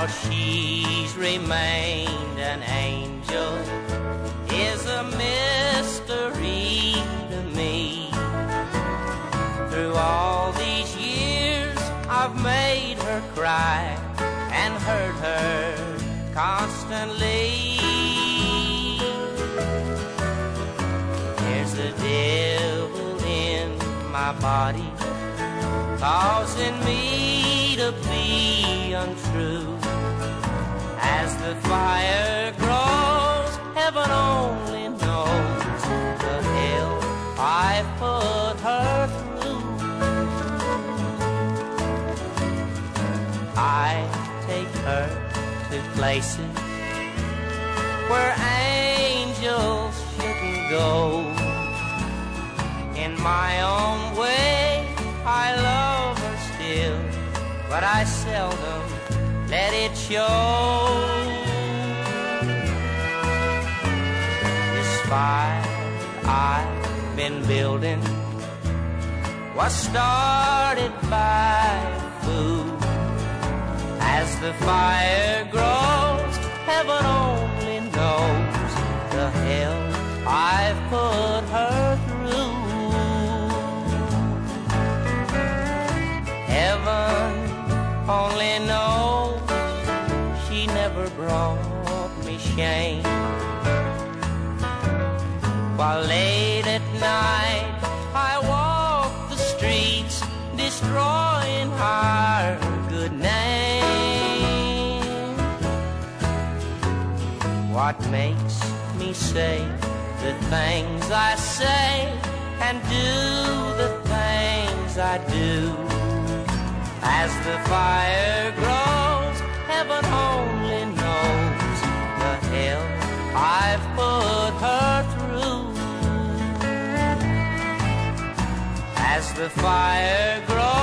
while she's remained an angel is a mystery to me. Through all these years, I've made her cry and hurt her constantly. There's a devil in my body causing me to be untrue. As the fire grows, heaven only knows the hell I put her through. I take her to places where angels shouldn't go. In my own her but I seldom let it show. This fire I've been building was started by a fool. As the fire grows, heaven only knows the hell I've put her only knows she never brought me shame. While late at night I walk the streets, destroying her good name. What makes me say the things I say and do the things I do? As the fire grows, heaven only knows the hell I've put her through. As the fire grows,